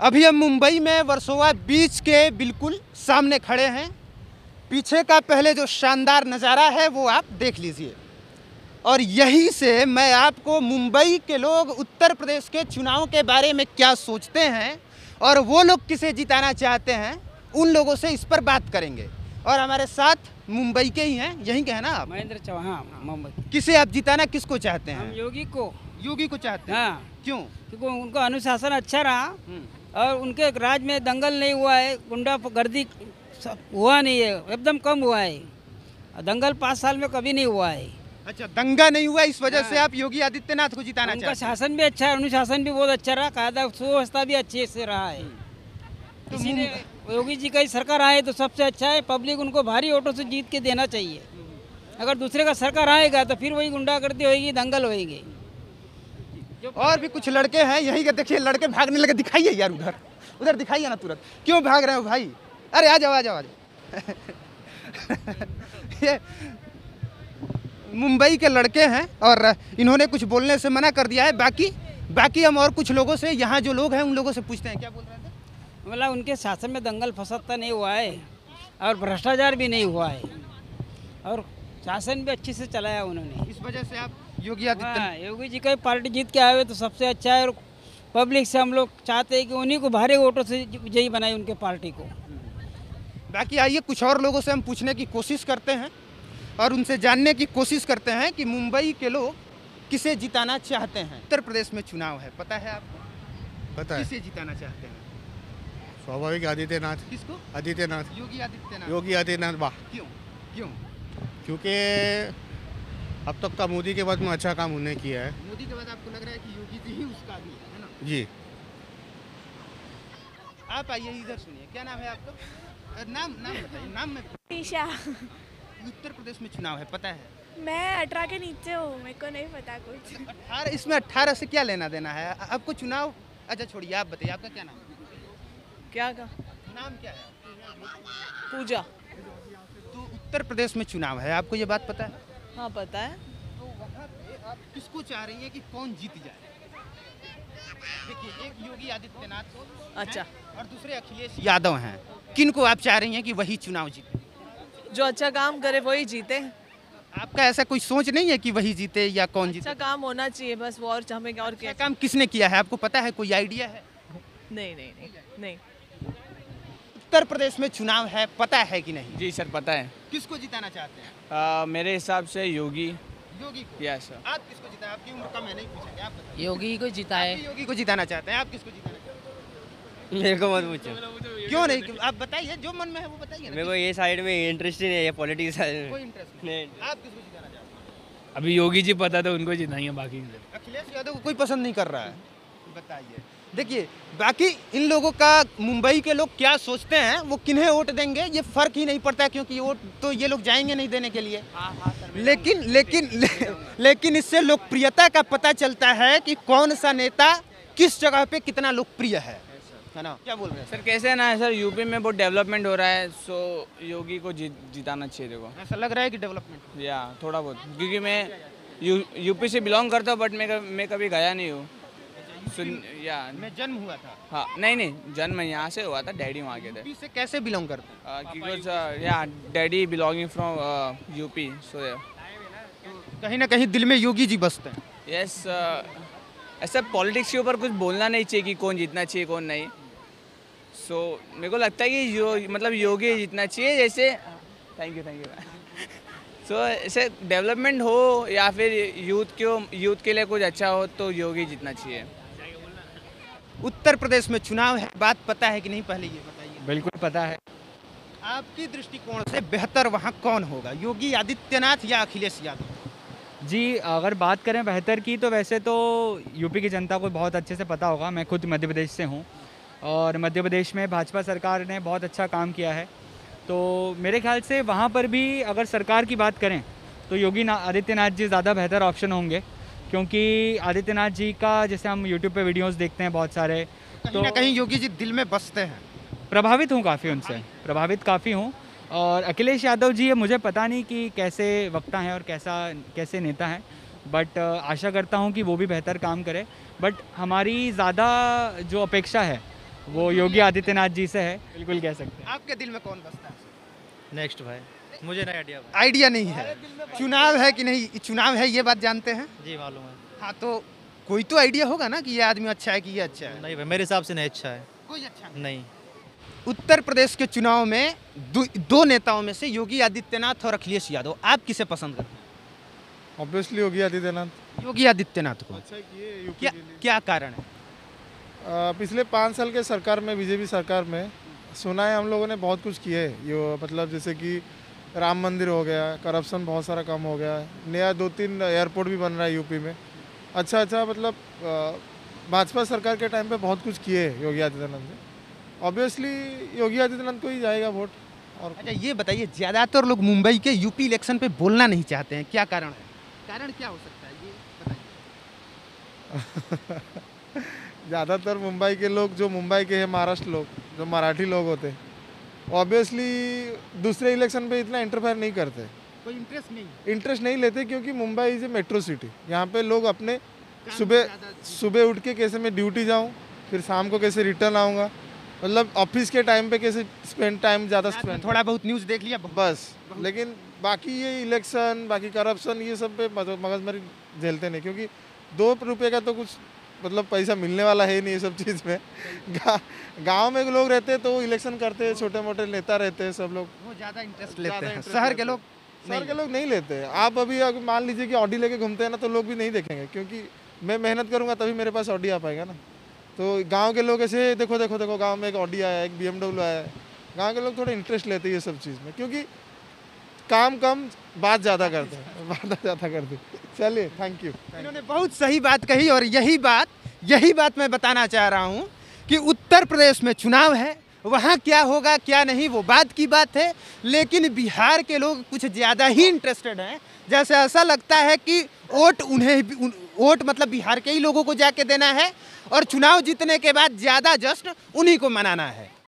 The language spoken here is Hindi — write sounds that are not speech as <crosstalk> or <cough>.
अभी हम मुंबई में वर्सोवा बीच के बिल्कुल सामने खड़े हैं। पीछे का पहले जो शानदार नज़ारा है वो आप देख लीजिए। और यहीं से मैं आपको मुंबई के लोग उत्तर प्रदेश के चुनाव के बारे में क्या सोचते हैं और वो लोग किसे जिताना चाहते हैं उन लोगों से इस पर बात करेंगे। और हमारे साथ मुंबई के ही हैं यहीं के हैं ना आप? महेंद्र चौहान मुंबई। किसे आप जिताना किसको चाहते हम हैं योगी को। योगी को चाहते हैं? हाँ। क्यों? क्योंकि उनका अनुशासन अच्छा रहा। हम्म, और उनके राज में दंगल नहीं हुआ है गुंडा गर्दी हुआ नहीं है एकदम कम हुआ है। दंगल पाँच साल में कभी नहीं हुआ है। अच्छा दंगा नहीं हुआ इस वजह से हाँ। आप योगी आदित्यनाथ को जिताना उनका चाहते हैं। शासन भी अच्छा है अनुशासन भी बहुत अच्छा रहा कायदा सुव्यवस्था भी अच्छे से रहा है। तो योगी जी का ही सरकार आए तो सबसे अच्छा है पब्लिक उनको भारी वोटों से जीत के देना चाहिए। अगर दूसरे का सरकार आएगा तो फिर वही गुंडागर्दी होगी दंगल होएगी। और भी कुछ लड़के हैं यहीं के देखिए लड़के भागने लगे दिखाइए यार उधर। उधर दिखाइए ना तुरंत। क्यों भाग रहे हो भाई? अरे आ जाओ आ जाओ आ जाओ। <laughs> ये मुंबई के लड़के हैं और इन्होंने कुछ बोलने से मना कर दिया है। बाकी बाकी हम और कुछ लोगों से यहाँ जो लोग हैं उन लोगों से पूछते हैं क्या बोल रहे थे? मतलब उनके शासन में दंगल फसद तो नहीं हुआ है और भ्रष्टाचार भी नहीं हुआ है। और शासन भी अच्छे से चलाया उन्होंने। इस वजह से आप योगी आदित्यनाथ। हाँ योगी जी का पार्टी जीत के आए हुए तो सबसे अच्छा है और पब्लिक से हम लोग चाहते हैं कि उन्हीं को भारी वोटों से विजयी बनाए उनके पार्टी को। बाकी आइए कुछ और लोगों से हम पूछने की कोशिश करते हैं और उनसे जानने की कोशिश करते हैं कि मुंबई के लोग किसे जिताना चाहते हैं। उत्तर प्रदेश में चुनाव है पता है आपको? पता है। किसे जिताना चाहते हैं? स्वाभाविक आदित्यनाथ। किसको? आदित्यनाथ। योगी आदित्यनाथ। योगी आदित्यनाथ वाह। क्यों? क्यों? क्योंकि अब तक का मोदी के बाद में अच्छा काम उन्हें किया है। मोदी के बाद आपको लग रहा है कि योगी जी ही उसका आदमी है ना? जी। आप आइए इधर सुनिए। क्या नाम है आपका? नाम नाम बताइए नाम में ईशा। उत्तर प्रदेश में चुनाव है पता है? मैं अठारह के नीचे हूँ मेरे को नहीं पता कुछ। अठारह इसमें अठारह से क्या लेना देना है? आपको चुनाव अच्छा छोड़िए आप बताइए आपका क्या नाम है? क्या का? नाम क्या है? पूजा। तो उत्तर प्रदेश में चुनाव है आपको ये बात पता है? हाँ पता है। तो वहाँ पे आप किसको चाह रही हैं कि कौन जीत जाए? देखिए एक योगी आदित्यनाथ अच्छा। और दूसरे अखिलेश यादव हैं। किन को आप चाह रही हैं कि वही चुनाव जीते? जो अच्छा काम करे वही जीते। आपका ऐसा कोई सोच नहीं है कि वही जीते या कौन जीते? अच्छा काम होना चाहिए बस वो और हमें और क्या काम किसने किया है? आपको पता है कोई आइडिया है? नहीं नहीं नहीं नहीं। उत्तर प्रदेश में चुनाव है पता है कि नहीं? जी सर पता है। किसको जिताना चाहते हैं? आ, मेरे हिसाब से योगी। योगी को? यस सर आप किसको जिताए? आपकी उम्र कम है नहीं पूछेंगे आप बताइए। योगी को जिता आप भी योगी को जिताना चाहते हैं आप किसको जिताना चाहते हैं? मेरे को मत पूछो। क्यों नहीं? क्यों? आप बताइए जो मन में है वो बताइए मेरे को ये साइड में इंटरेस्ट ही नहीं है पॉलिटिक्स साइड कोई इंटरेस्ट नहीं। नहीं आप किसको जिताना चाहते हैं? अभी योगी जी पता तो उनको जिताएँगे बाकी अखिलेश यादव को कोई पसंद नहीं कर रहा है। बताइए। देखिए बाकी इन लोगों का मुंबई के लोग क्या सोचते हैं वो किन्हें वोट देंगे ये फ़र्क ही नहीं पड़ता क्योंकि वोट तो ये लोग जाएँगे नहीं देने के लिए। लेकिन लेकिन ले, लेकिन इससे लोकप्रियता का पता चलता है कि कौन सा नेता किस जगह पे कितना लोकप्रिय है। है ना? क्या बोल रहे हैं? सर कैसे है ना सर यूपी में बहुत डेवलपमेंट हो रहा है सो योगी को जीत जिताना चाहिए देखो। ऐसा लग रहा है कि डेवलपमेंट या थोड़ा बहुत क्योंकि मैं यू यूपी से बिलोंग करता हूँ बट मैं मैं कभी गया नहीं हूँ। सुन या। में जन्म हुआ था। हाँ नहीं नहीं जन्म यहाँ से हुआ था डैडी वहाँ के थे। से कैसे बिलोंग करते हैं? बिकॉज़ या daddy belonging from UP so कहीं ना कहीं दिल में योगी जी बसते हैं। यस ऐसा पॉलिटिक्स के ऊपर कुछ बोलना नहीं चाहिए कि कौन जीतना चाहिए कौन नहीं। सो so, मेरे को लगता है कि यो मतलब योगी जीतना चाहिए जैसे thank you thank you so ऐसे डेवलपमेंट हो या फिर यूथ क्यों यूथ के लिए कुछ अच्छा हो तो योगी जीतना चाहिए। उत्तर प्रदेश में चुनाव है। बात पता है कि नहीं पहले ये बताइए। बिल्कुल पता है। आपकी दृष्टिकोण से बेहतर वहाँ कौन होगा? योगी आदित्यनाथ या अखिलेश यादव? जी अगर बात करें बेहतर की तो वैसे तो यूपी की जनता को बहुत अच्छे से पता होगा। मैं खुद मध्य प्रदेश से हूँ और मध्य प्रदेश में भाजपा सरकार ने बहुत अच्छा काम किया है। तो मेरे ख्याल से वहाँ पर भी अगर सरकार की बात करें तो योगी आदित्यनाथ जी ज़्यादा बेहतर ऑप्शन होंगे। क्योंकि आदित्यनाथ जी का जैसे हम यूट्यूब पे वीडियोस देखते हैं बहुत सारे कहीं ना कहीं योगी जी दिल में बसते हैं। प्रभावित हूँ काफ़ी उनसे प्रभावित काफ़ी हूँ। और अखिलेश यादव जी ये मुझे पता नहीं कि कैसे वक्ता हैं और कैसा कैसे नेता हैं बट आशा करता हूँ कि वो भी बेहतर काम करे। बट हमारी ज़्यादा जो अपेक्षा है वो योगी आदित्यनाथ जी से है। बिल्कुल कह सकते हैं। आपके दिल में कौन बसता है? नेक्स्ट भाई। मुझे नहीं आइडिया आइडिया नहीं है। चुनाव है कि नहीं? चुनाव है ये बात जानते हैं? जी मालूम है। हाँ तो कोई तो आइडिया होगा ना कि ये आदमी अच्छा है कि ये अच्छा है? नहीं भाई मेरे हिसाब से नहीं अच्छा है। कोई अच्छा नहीं। नहीं। उत्तर प्रदेश के चुनाव में दो, दो नेताओं में से योगी आदित्यनाथ और अखिलेश यादव। आप किसे पसंद करते हैं? ऑब्वियसली योगी आदित्यनाथ। योगी आदित्यनाथ को। अच्छा किए क्या क्या कारण है? पिछले पाँच साल के सरकार में बीजेपी सरकार में सुना है हम लोगों ने बहुत कुछ किए यो मतलब जैसे कि राम मंदिर हो गया करप्शन बहुत सारा कम हो गया है। नया दो तीन एयरपोर्ट भी बन रहा है यूपी में। अच्छा अच्छा मतलब भाजपा सरकार के टाइम पे बहुत कुछ किए योगी आदित्यनाथ ने ऑब्वियसली योगी आदित्यनाथ को ही जाएगा वोट और अच्छा ये बताइए ज़्यादातर लोग मुंबई के यूपी इलेक्शन पे बोलना नहीं चाहते हैं। क्या कारण है? कारण क्या हो सकता है? ये बताइए। <laughs> ज़्यादातर मुंबई के लोग जो मुंबई के हैं महाराष्ट्र लोग जो मराठी लोग होते हैं ऑब्वियसली दूसरे इलेक्शन पे इतना इंटरफेयर नहीं करते। कोई इंटरेस्ट नहीं। इंटरेस्ट नहीं लेते क्योंकि Mumbai is a metro city यहाँ पे लोग अपने सुबह सुबह उठ के कैसे मैं ड्यूटी जाऊँ फिर शाम को कैसे रिटर्न आऊँगा? मतलब ऑफ़िस के टाइम पे कैसे स्पेंड टाइम ज़्यादा स्पेंड थोड़ा बहुत न्यूज़ देख लिया बस। लेकिन बाकी ये इलेक्शन बाकी करप्शन ये सब पे मगजमरी झेलते नहीं क्योंकि दो रुपये का तो कुछ मतलब पैसा मिलने वाला है ही नहीं ये सब चीज़ में। गा, गाँव में लोग रहते हैं तो वो इलेक्शन करते हैं छोटे मोटे नेता रहते हैं सब लोग। वो ज़्यादा इंटरेस्ट लेते हैं। शहर के लोग शहर के लोग नहीं लेते। आप अभी मान लीजिए कि ऑडी लेके घूमते हैं ना तो लोग भी नहीं देखेंगे क्योंकि मैं मेहनत करूँगा तभी मेरे पास ऑडी आ पाएगा ना। तो गाँव के लोग ऐसे देखो देखो देखो गाँव में एक ऑडी आया एक बी आया। है गाँव के लोग थोड़ा इंटरेस्ट लेते हैं ये सब चीज़ में क्योंकि काम कम, बात ज़्यादा करते हैं। <laughs> बात ज़्यादा करते चलिए थैंक यू इन्होंने बहुत सही बात कही और यही बात यही बात मैं बताना चाह रहा हूँ कि उत्तर प्रदेश में चुनाव है, वहाँ क्या होगा, क्या नहीं, वो बात की बात है, लेकिन बिहार के लोग कुछ ज़्यादा ही इंटरेस्टेड हैं। जैसे ऐसा लगता है कि वोट उन्हें वोट मतलब बिहार के ही लोगों को जाके देना है और चुनाव जीतने के बाद ज़्यादा जश्न उन्हीं को मनाना है।